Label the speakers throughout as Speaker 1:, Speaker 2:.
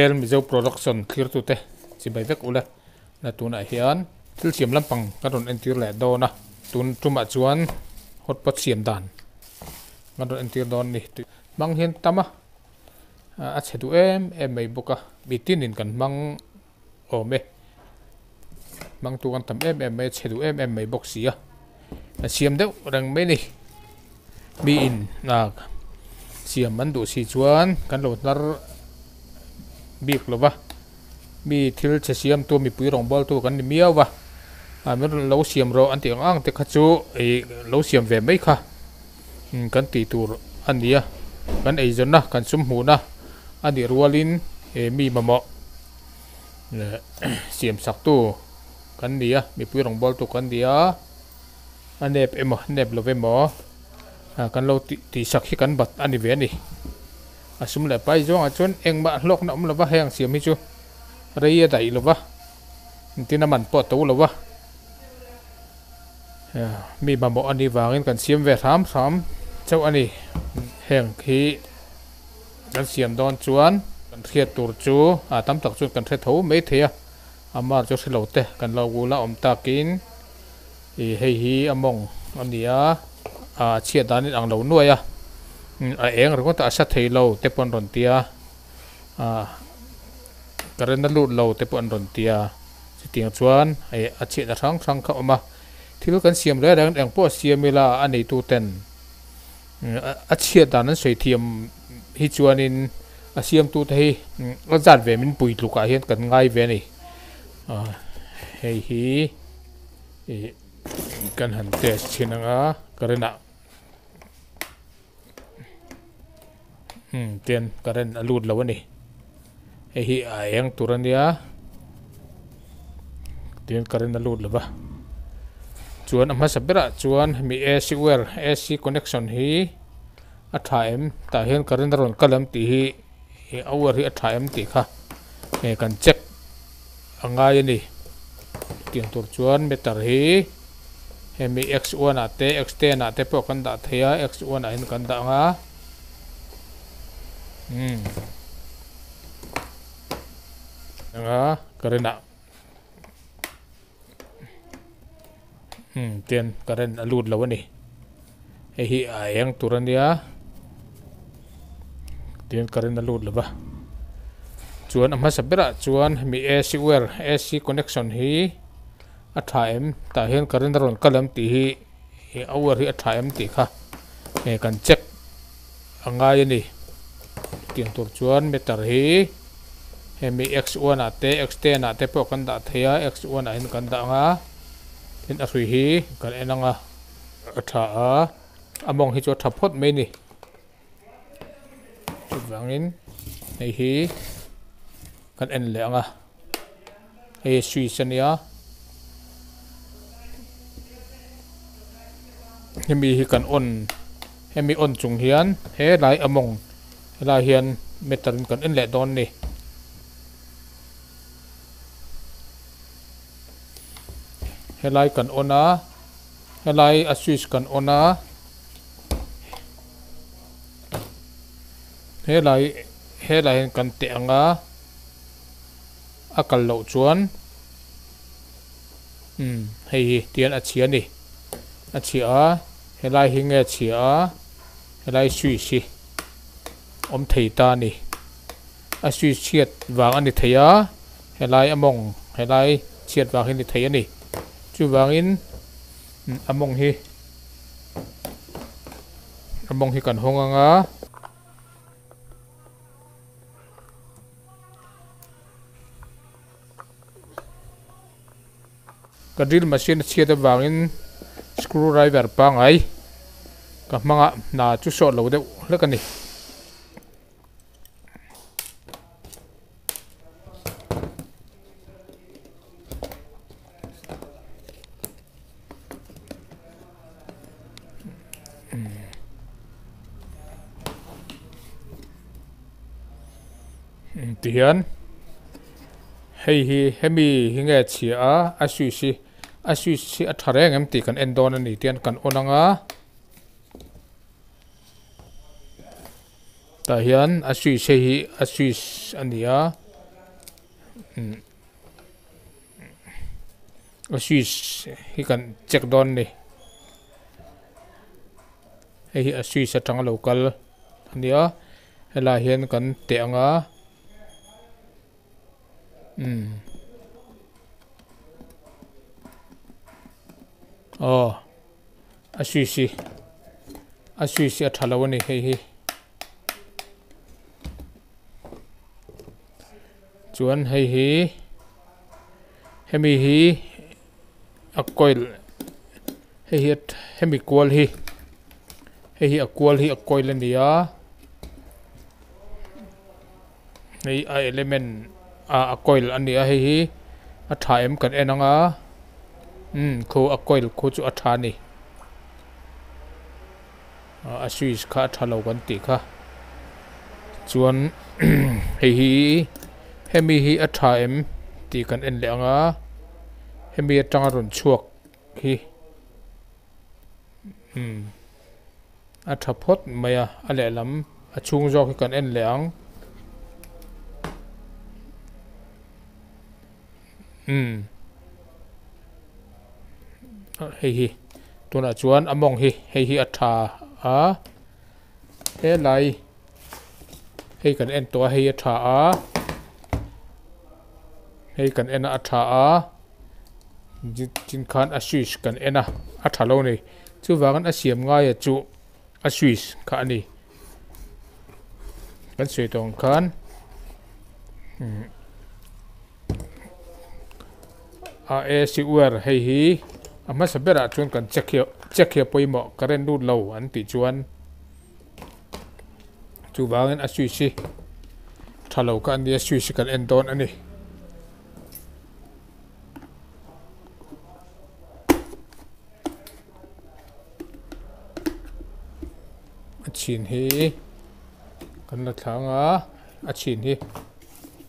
Speaker 1: kel mizo production clear tu te. Chi bai vek ula na tuna hian thil siam lampang ka ron entir le do na. Tun tuma chuan hot pot siam dan. Kan ron entir don ni. Mang hian tama a chetu em em mai boka bitin in kan mang o me mang tu kan tam em em mai chetu em em mai bok sia a siam deuh rang me ni mi in na siam man du si chuan kan lo nar bik lo wa mi thil che siam tu mi pui rong bol tu kan ni miaw wa a mi lo siam ro an ti ang ang te kha chu e lo siam ve mai kha. Kan ti tur an nia kan ei zon na kan sum hu na ani rualin e mi mamo siam sak tu. Kan nia ah, mi pui rong bol tu kan dia ah. anep emo nep lo ve mo. Kan lo ti sak hi kan bat ani ve ni asum le pai zo a chon eng ba lok na um lo wa heng siam hi chu. Rei e dai lo wa tina man po to lo wa eh, mi ba mo ani wangin kan siam ve tham tham chau ani heng khi kan siam don chuan kan khiat tur chu a tam tak chu kan the tho me thea amar chu silo te kan lo gula om takin e hei hi among ania a chia dan ang lo nuaya a eng ro ta sa thei lo te pon ron tia a karen na lu lo te pon ron tia chi tiang chuan ai a chi na thang thang kha ma thil kan siam le rang eng po siamila ani tu ten a chia dan an sei thiam hi chuanin a siam tu te hi mm, a zat ve min pui luka hian kan ngai ve ni. A, hei hi. E kan han te chinanga karena ah. hmm ten karen alut lo ni e hi, a eng turania ten karen alut lo ba. Chuan amma sabera chuan mi ac wire ac connection hi a tha em ta hian karen ron kalam ti hi e hour hi a tha em ti kha. E kan check angai ni tiền tur chuan meter hi hemi x1 ate x10 ate po kan da thea x1 a hin kan da nga. Hmm. Nga karena Hmm, tiền karen alud lawa ni. E hi ayang turan dia. Tiền na alud lawa. Chuan amma sabera chuan mi AC wire AC connection hi a thaim ta hian karen ron kalam ti hi e hour hi a thaim ti kha. E kan check angai ni tiền tur chuan meter hi hemi x1 a te x10 a te po kan da thea x1 a hin kan da nga tin a hrui hi kan enanga a tha a among hi chu tha phot mai ni chu nei hi kan en le anga. E sui sania hemi hi kan on. Hemi on chung hian. He lai among. La hian metarin kan en le don ni. Helai kan ona. Helai a switch kan ona. He lai he lai hen kan te anga a kal lo chuan. Um hei hi tian a chia ni. A chia he lai hi nge chia he lai sui si. Om thei ta ni. A sui chiat wang ani theia he lai among he lai chiat wang hi ni theia ni. Chu wang in hmm, among hi. Among hi kan hong honganga ka drill machine chiat wangin screwdriver pa ngai ka manga na chu so lo deuh hlekani ti hian hei hi, hemi hi nge chia a a sui si a sui si a thare ngam ti kan en don ani tian kan onanga. Ta hian a sui se hi a sui ania a sui hi kan check don ni. Hei a sui sa tang local ania hela hian kan te anga. Um oh a suy si a suy si a thalo ni hey hi chuan hey hey. Hemi hi a coil hey hi hemi kual hi hey. Hi a kual hi a coil ania hei a element. À, à, a a coil ania hey hi a à, tha em kan enanga Hmm, um khu a coil khu chu a tha ni ah, a switch kha thalo kan ti kha chuan hei hi hemi hi a tha em ti kan en le anga. Hemi atanga run chuak hi. Hmm. Um a tha phot maya a le lam a chung jok hi kan en le ang. Um hei hi tuna chuan among hi. Hei hi a tha a. He lai. Hei kan en to hei a tha a. Hei kan ena a tha a. Jin khan a switch kan ena a tha lo nei chu wangan a siam ngai a chu a switch kha ani. Kan sui tong khan. Hmm. A e si wer hei hi ama sabera chuan kan check here check here poimo current du lo an ti chuan. Chu wangan a switch si. Thalo đi dia si kan en don ani. A chin hi. Kan la thanga a. Chin hi.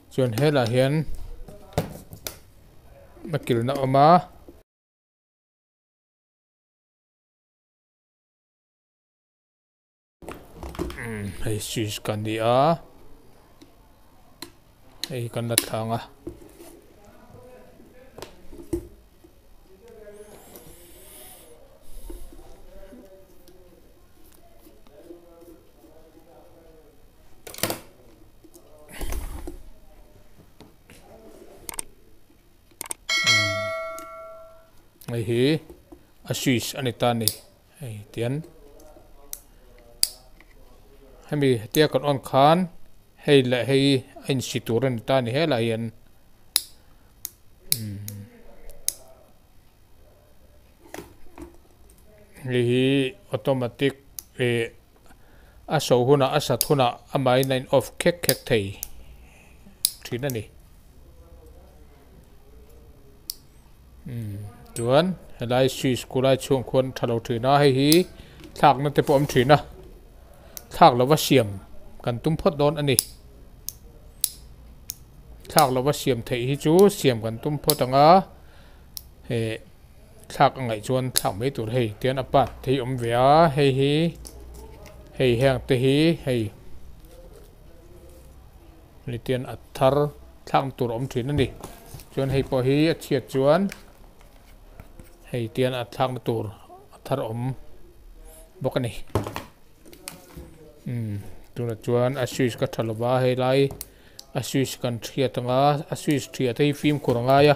Speaker 1: Chuan hela hian. Nakil na oma hei switch kan ni a hei kan la à, ai hi a switch ani ta ni ai tian. มีเตียกันอ่อนคานให้ละให้อินสิตูรันตานี่ให้ละยันลีฮีอัตโนมัติเออาสาวหุนอาสัตหุนอามายนันออฟเค็กเค็กไทยที่นั่นนี่ด่วนไลซีสกุไลช่วงคนทะเลาถือนะให้ฮีากนั่นแต่ผมถือนะ thác là lo xiêm cần tung tum đón anh đi. Thác lo wa xiêm thei hi chu siam kan tum phot anga he thak ngai chuan thak mai tur hei tian apat thei om via hei hi hei hang te hi hei li tian athar thak tur om thin ani chuan hei po hi a chiết chuan hei tiền ắt thác tuổi tur a thar om anh ani um tuna chuan a switch ka thalowa hei lai. A switch kan thiat tanga a switch thiat thei film khur anga ya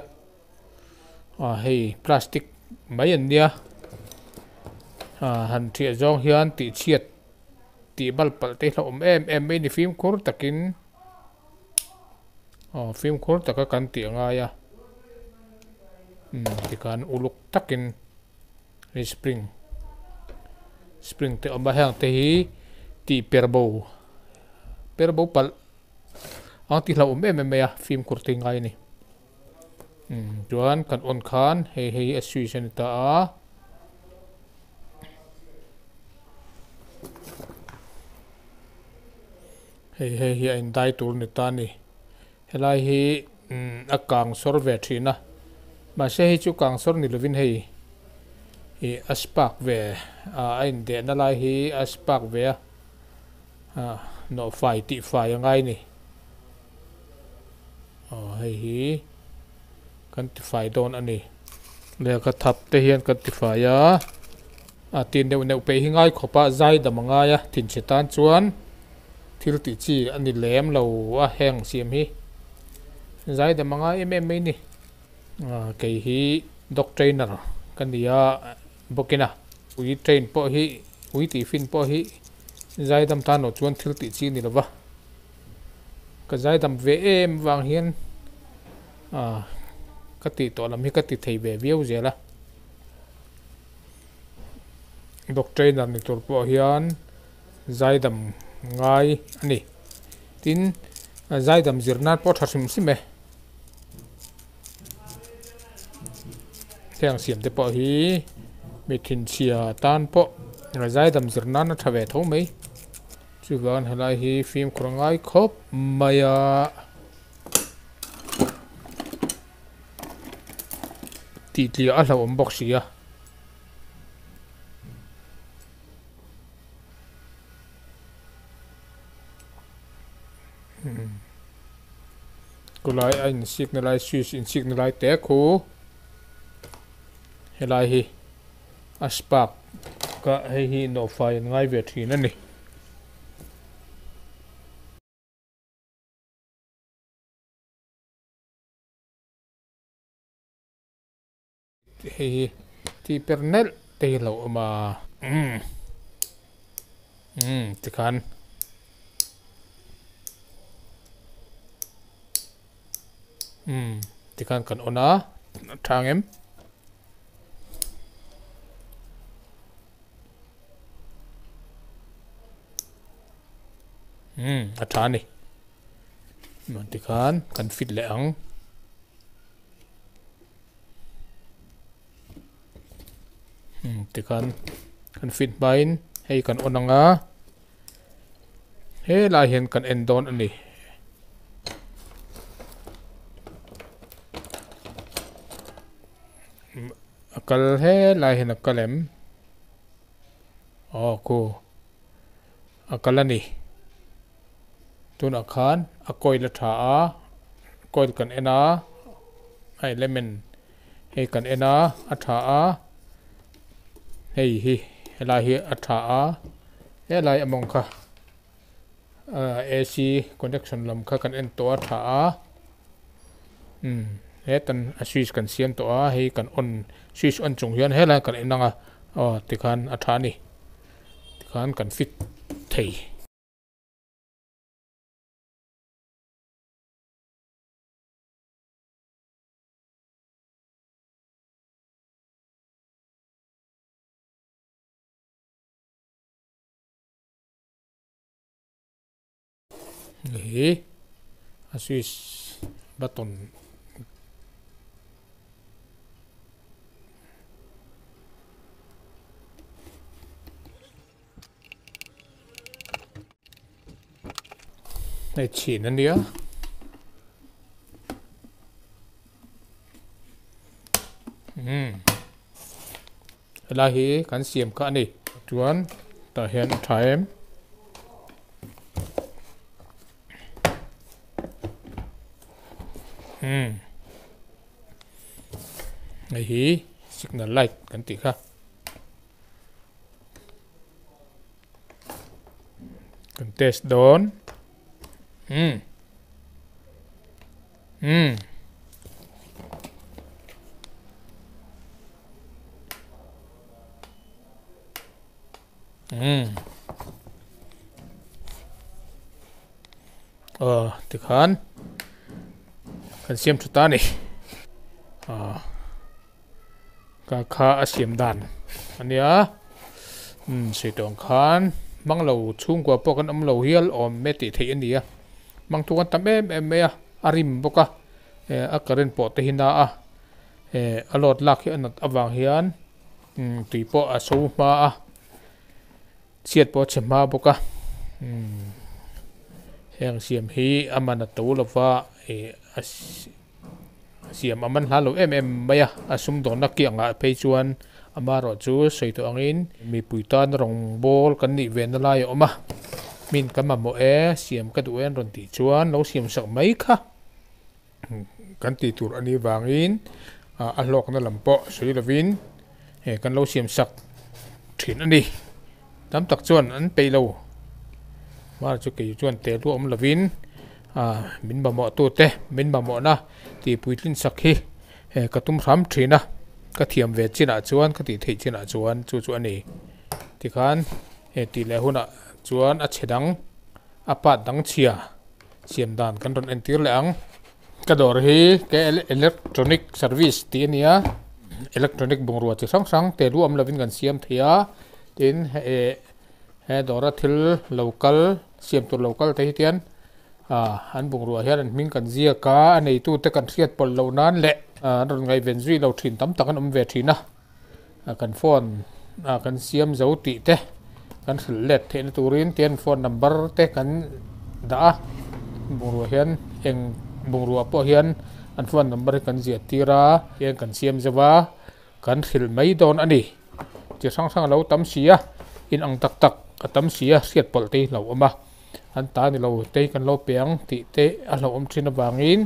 Speaker 1: a. Hei plastic mai an nia. A han thia zawng hian ti chiat ti bal pal te hla om em em mai ni film khur takin. A film khur taka kan ti anga ya um ti kan uluk takin. Spring. Spring te oma hang te hi ti perbo perbo pal. Ang ti hlau me me me a film kurti ngai ni. Hmm, um chuan kan on khan hei hei a ta a. Hei hei hi in dai tur ni ta ni. Helai hi hmm, a kang sor ve thina ma se hi chu kang sor ni lovin hei. Hi aspak ve. A in de na lai hi aspak ve a. À, nó phải tị phải ngay này. Ờ hay hi kan tị phải đòn anh này để cái thập tê hiền cái tị phải á. À tiền đều đều phải ngay khó pa dai đầm ngay á. Tiền chỉ tan chuan thiếu tự chi anh này lém lâu á, hèn xiêm hi dai đầm ngay em em này nè à cái hi doctrine nào cái này á bốc cái nào uy train po hi uy tị fin po hi zai dam ta no chuan thil ti chi ni lova ka zai dam ve em wang hian à cái ti to lam hi cái ti thei ve viau zela doc trainer ni tur po hian zai dam ngai ani tin zai dam zirnat po thasim sime thang siam te po hi mi thin chia tan po zai dam nát nó thave về thấu mấy van helai hi phim krangai khop maya. Ti tli a hlo om bok sia kulai a in signalai switch in signalai te khu helai hi a spark ka hei hi no fai ngai ve thin ani hi ti pernel te lo ma mm. Mm ti khan. Mm ti khan kan ona thang em. Ừ à thà này mình thì khán cần fit lệ ống ừ thì khán cần fit bain. Hay cần ôn nga he lại hiện cần endon anh hmm, akal he lai hin akalem oh ko akalani tun a khan a koi la tha a. Koi kan ena. Ai lemon. Hei kan ena, a tha a. Hey, hi. Lai hi a. Tha lai helai among kha. AC connection lam kha kan en to a a. Um he tan a switch kan siam to a hei kan on switch on chung hian helai kan enanga. Oh ti khan a tha ni. Ti khan kan fit thei. Nih, asus baton. Này chỉ nó ừ Hmm. Lahi kan siam ka ni. Tuan ta hian time. Hmm. Này hi signal light kan ti kha. Kan test don. Hmm. Hmm. Hmm. Ờ, thì khán kan siam thuta ni à ka kha a siam dan ania um sei tong khan mang lo chung kwa po kan am lo hial om me ti thei ania mang tu kan tam em em me a arim boka e a karen po te hina a e a lot lak hi anat awang hian um tui po a so ma a chiat po chema boka um heng siam hi amana to lova e siam aman halo em em maya. Asum don na kianga pe chuan. Ama ro chu sei to angin. Mi puitan rong bol kan ni ven lai oma. Min kama mo e. Siam ka duen ron ti chuan. Lo siam sak mai kha. Kan ti tur ani wangin a lok na lampo sui lovin he kan lo siam sak thin ani. Tam tak chuan an pe lo. Ma chu ke chuan te lu om lovin min ba mo to te min ba mo na ti puitlin sakhi ka tum ram thina ka thiam ve china chuan ka ti thei china chuan chu chu ani ti khan e ti le huna chuan a chedang a pa dang chia siam dan kan ron entir le ang ka dor hi ke electronic service ti ania electronic bungrua chi sang sang te lu am lovin kan siam thia tin he he dora thil local siam tur local te hi tian an bung ruwa hian an ming kan zia ka a nei tu te kan hriat pol lo nan le an ron ngai ven zui lo thin tam tak an um ve thina a kan phone a kan siam zo ti te kan thil let the na turin tian phone number te kan da bung ruwa hian eng bung ruwa po hian an phone number kan zia tira hian kan siam zawa kan thil mai don ani chi sang sang lo tam sia in ang tak tak a tam sia hriat pol te lo ama an ta ni lo te kan lo piang ti te a lo om thin awangin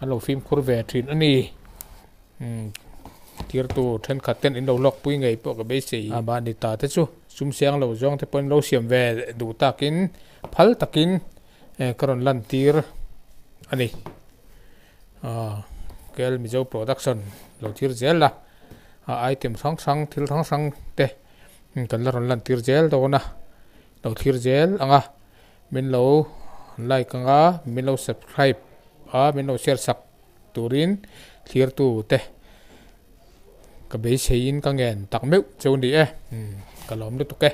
Speaker 1: an lo phim khur ve thin ani tir tu then khaten in lo lok pui ngai po ka be sei a ba ni ta te chu sum siang lo zong te pon lo siam ve du takin phal takin e karon lan tir. Ani a kel mizo production lo tir zel la a item sang sang thil sang sang te kan la ron lan tir zel do na lo thir zel anga mình lâu like nga mình lâu subscribe à mình lâu share sak turin clear tu te ka be sein ka ngen tak meu cheu đi e ka lom lu tu ke